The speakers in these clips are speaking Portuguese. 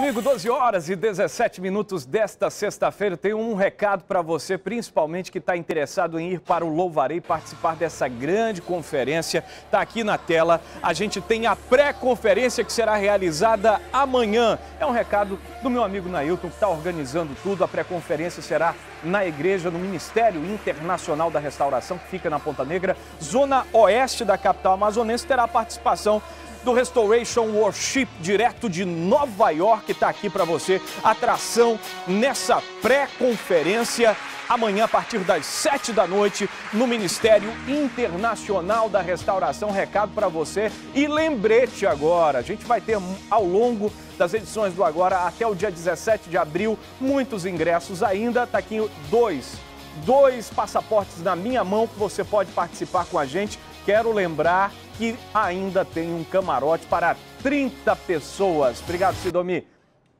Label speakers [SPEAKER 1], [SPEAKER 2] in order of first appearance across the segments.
[SPEAKER 1] amigo, 12 horas e 17 minutos desta sexta-feira. Tenho um recado para você, principalmente que está interessado em ir para o Louvarei participar dessa grande conferência. Está aqui na tela. A gente tem a pré-conferência que será realizada amanhã. É um recado do meu amigo Nailton, que está organizando tudo. A pré-conferência será na igreja, no Ministério Internacional da Restauração, que fica na Ponta Negra, zona oeste da capital amazonense. Terá participação do Restoration Worship, direto de Nova York, está aqui para você. Atração nessa pré-conferência amanhã a partir das 7 da noite no Ministério Internacional da Restauração. Recado para você e lembrete agora, a gente vai ter ao longo das edições do Agora até o dia 17 de abril muitos ingressos ainda. Tá aqui dois, dois passaportes na minha mão que você pode participar com a gente. Quero lembrar que ainda tem um camarote para 30 pessoas. Obrigado, Sidomi.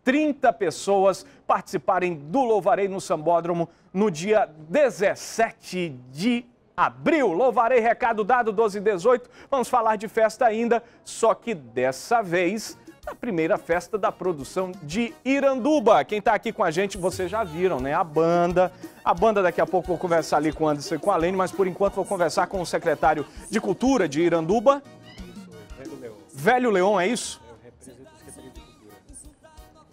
[SPEAKER 1] 30 pessoas participarem do Louvarei no Sambódromo no dia 17 de abril. Louvarei, recado dado, 12 e 18. Vamos falar de festa ainda, só que dessa vez a primeira festa da produção de Iranduba. Quem está aqui com a gente, vocês já viram, né? A banda. A banda daqui a pouco vou conversar ali com o Anderson e com a Lene, mas por enquanto vou conversar com o secretário de Cultura de Iranduba. Velho Leon, é isso?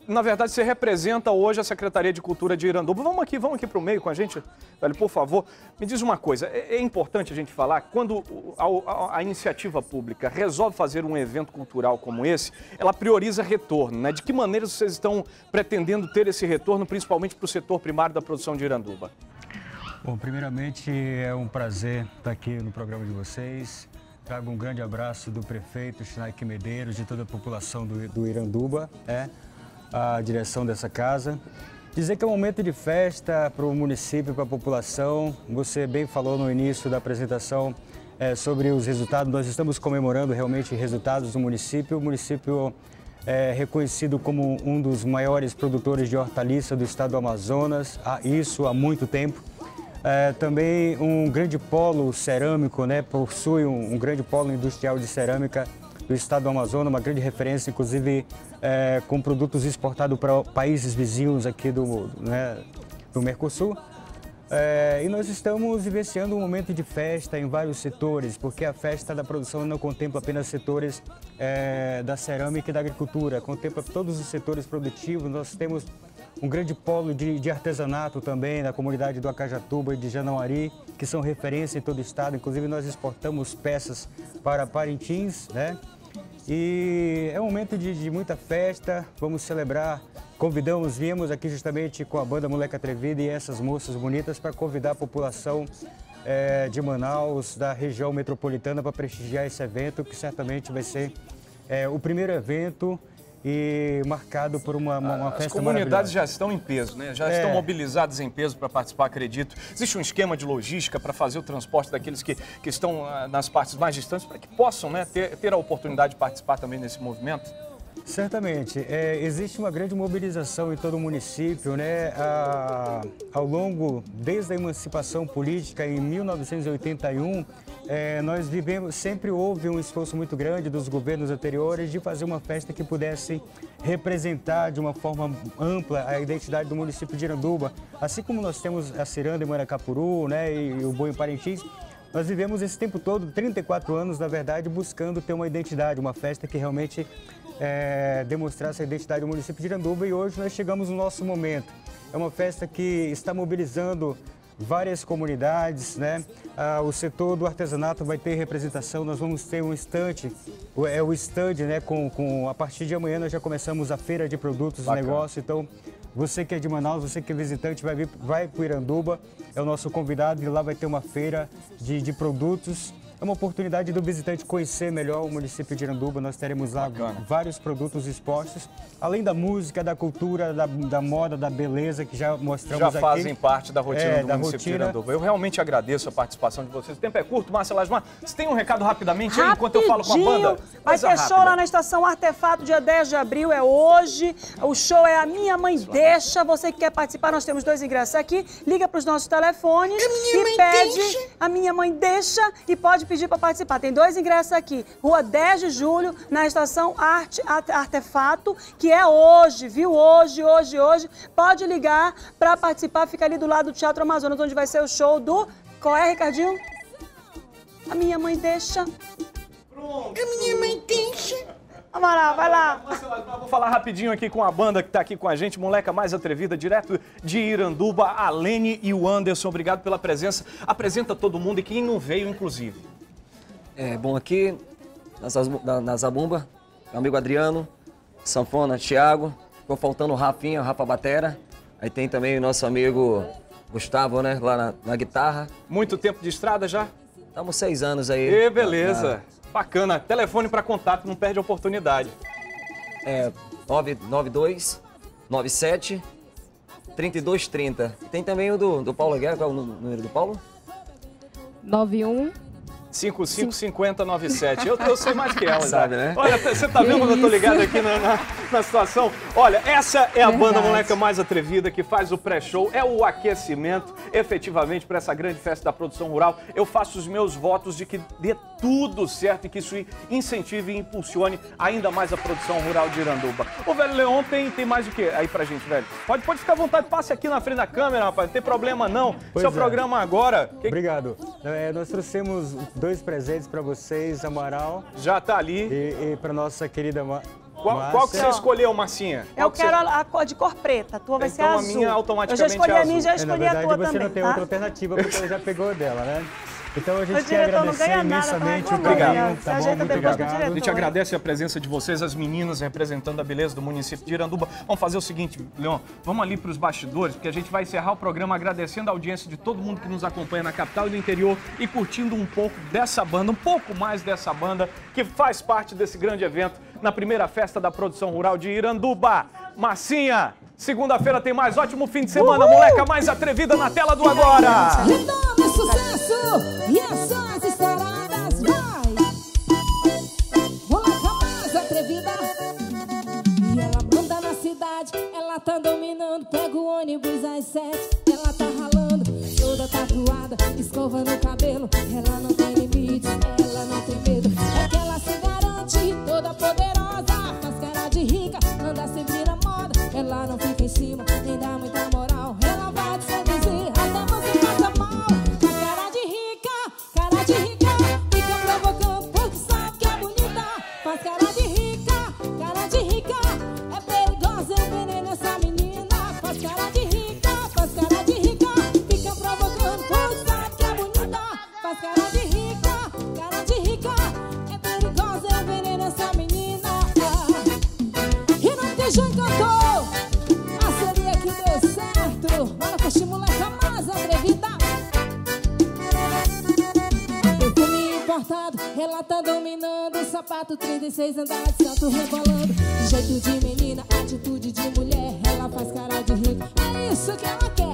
[SPEAKER 1] Na verdade, você representa hoje a Secretaria de Cultura de Iranduba. Vamos aqui, vamos aqui para o meio com a gente, velho, por favor. Me diz uma coisa, é, é importante a gente falar, quando a, a, a, iniciativa pública resolve fazer um evento cultural como esse, ela prioriza retorno, né? De que maneira vocês estão pretendendo ter esse retorno, principalmente para o setor primário da produção de Iranduba?
[SPEAKER 2] Bom, primeiramente é um prazer estar aqui no programa de vocês. Trago um grande abraço do prefeito Schneik Medeiros, de toda a população do, do Iranduba. É a direção dessa casa. Dizer que é um momento de festa para o município, para a população. Você bem falou no início da apresentação é, sobre os resultados. Nós estamos comemorando realmente resultados do município. O município é reconhecido como um dos maiores produtores de hortaliça do estado do Amazonas, há isso há muito tempo. É, também um grande polo cerâmico, né? possui um, um grande polo industrial de cerâmica do estado do Amazonas, uma grande referência, inclusive é, com produtos exportados para países vizinhos aqui do, né, do Mercosul. É, e nós estamos vivenciando um momento de festa em vários setores, porque a festa da produção não contempla apenas setores é, da cerâmica e da agricultura, contempla todos os setores produtivos. Nós temos um grande polo de, de, artesanato também na comunidade do Acajatuba e de Janauari, que são referência em todo o estado. Inclusive, nós exportamos peças para Parintins, né? E é um momento de, de, muita festa, vamos celebrar. Convidamos, viemos aqui justamente com a banda Moleca Atrevida e essas moças bonitas para convidar a população é, de Manaus, da região metropolitana, para prestigiar esse evento, que certamente vai ser é, o primeiro evento e marcado por uma, uma, uma festa
[SPEAKER 1] As comunidades já estão em peso, né? Já é. estão mobilizadas em peso para participar, acredito. Existe um esquema de logística para fazer o transporte daqueles que, que estão uh, nas partes mais distantes para que possam né, ter, ter a oportunidade de participar também nesse movimento?
[SPEAKER 2] Certamente. É, existe uma grande mobilização em todo o município, né? A, ao longo, desde a emancipação política em 1981, é, nós vivemos, sempre houve um esforço muito grande dos governos anteriores de fazer uma festa que pudesse representar de uma forma ampla a identidade do município de Iranduba. Assim como nós temos a Ciranda e Maracapuru, né? E, e o Boi Parintins, nós vivemos esse tempo todo, 34 anos, na verdade, buscando ter uma identidade, uma festa que realmente é, demonstrar essa identidade do município de Iranduba e hoje nós chegamos no nosso momento. É uma festa que está mobilizando várias comunidades, né? Ah, o setor do artesanato vai ter representação, nós vamos ter um estante, é o stand, né? Com, com, a partir de amanhã nós já começamos a feira de produtos e negócios, então você que é de Manaus, você que é visitante, vai, vir, vai para o Iranduba, é o nosso convidado e lá vai ter uma feira de, de produtos é uma oportunidade do visitante conhecer melhor o município de Iranduba. Nós teremos lá Bacana. vários produtos expostos, além da música, da cultura, da, da moda, da beleza que já mostramos já
[SPEAKER 1] aqui. Já fazem parte da rotina é, do da município rotina. de Iranduba. Eu realmente agradeço a participação de vocês. O tempo é curto, Márcia Lasmar. Você tem um recado rapidamente aí, enquanto eu falo com a banda?
[SPEAKER 3] Vai ter show lá na Estação Artefato, dia 10 de abril, é hoje. O show é A Minha Mãe Deixa. Você que quer participar, nós temos dois ingressos aqui. Liga para os nossos telefones e pede deixa. A Minha Mãe Deixa e pode pedir para participar. Tem dois ingressos aqui. Rua 10 de julho, na estação Arte Artefato, que é hoje, viu? Hoje, hoje, hoje. Pode ligar para participar. Fica ali do lado do Teatro Amazonas, onde vai ser o show do. Qual é, Ricardinho? A minha mãe deixa.
[SPEAKER 1] Pronto.
[SPEAKER 4] A minha mãe deixa.
[SPEAKER 3] Amaral, vai lá.
[SPEAKER 1] Vou falar rapidinho aqui com a banda que está aqui com a gente, moleca mais atrevida, direto de Iranduba, a Lene e o Anderson. Obrigado pela presença. Apresenta todo mundo e quem não veio, inclusive.
[SPEAKER 5] É, bom, aqui na, na Zabumba, meu amigo Adriano, Sanfona, Thiago, ficou faltando o Rafinha, o Rafa Batera. Aí tem também o nosso amigo Gustavo, né, lá na, na guitarra.
[SPEAKER 1] Muito tempo de estrada já?
[SPEAKER 5] Estamos seis anos aí.
[SPEAKER 1] E beleza. Na, Bacana. Telefone para contato, não perde a oportunidade.
[SPEAKER 5] É 992 97 3230. Tem também o do, do Paulo Guerra, qual é o número do Paulo?
[SPEAKER 6] 91
[SPEAKER 1] 555097. Eu, eu sei mais que ela,
[SPEAKER 5] Sabe, né?
[SPEAKER 1] Olha, você tá vendo quando eu tô ligado aqui na, na, na, situação? Olha, essa é a Verdade. banda moleca mais atrevida que faz o pré-show, é o aquecimento, efetivamente, para essa grande festa da produção rural. Eu faço os meus votos de que dê tudo certo e que isso incentive e impulsione ainda mais a produção rural de Iranduba. O velho Leon tem, tem mais o que aí pra gente, velho? Pode, pode ficar à vontade, passe aqui na frente da câmera, rapaz, não tem problema não. Pois Seu é. programa agora.
[SPEAKER 2] Que... Obrigado. É, nós trouxemos dois presentes para vocês, Amaral.
[SPEAKER 1] Já tá ali.
[SPEAKER 2] E, e para nossa querida
[SPEAKER 1] qual, qual, que você escolheu, Marcinha?
[SPEAKER 3] Qual eu quero você... a, a, de cor preta, a tua vai
[SPEAKER 1] então,
[SPEAKER 3] ser azul.
[SPEAKER 1] Então a minha automaticamente
[SPEAKER 3] Eu já escolhi
[SPEAKER 1] é
[SPEAKER 3] a minha, já escolhi
[SPEAKER 2] é, na verdade,
[SPEAKER 3] a tua
[SPEAKER 2] você
[SPEAKER 3] também,
[SPEAKER 2] não tem
[SPEAKER 3] tá?
[SPEAKER 2] outra alternativa porque ela já pegou dela, né? Então a gente quer agradecer
[SPEAKER 3] nada,
[SPEAKER 2] imensamente
[SPEAKER 3] tá
[SPEAKER 2] o
[SPEAKER 3] né?
[SPEAKER 2] tá bom? Muito obrigado.
[SPEAKER 1] A gente agradece a presença de vocês, as meninas representando a beleza do município de Iranduba. Vamos fazer o seguinte, Leon, vamos ali para os bastidores, porque a gente vai encerrar o programa agradecendo a audiência de todo mundo que nos acompanha na capital e no interior e curtindo um pouco dessa banda, um pouco mais dessa banda que faz parte desse grande evento na primeira festa da produção rural de Iranduba. Massinha, segunda-feira tem mais ótimo fim de semana, Uhul! moleca mais atrevida na tela do agora.
[SPEAKER 4] Enorme sucesso e ações estouradas, vai! Moleca mais atrevida e ela manda na cidade, ela tá dominando, pega o ônibus às sete, ela tá ralando, toda tatuada, escova no cabelo, ela não faz cara de rica, cara de rica, é perigosa, envenena essa menina. E não tem jeito a seria que deu certo, olha com este moleca mais atrevida. Perfume importado, ela tá dominando Sapato 36 andar de salto rebolando. De jeito de menina, atitude de mulher. Ela faz cara de rico, é isso que ela quer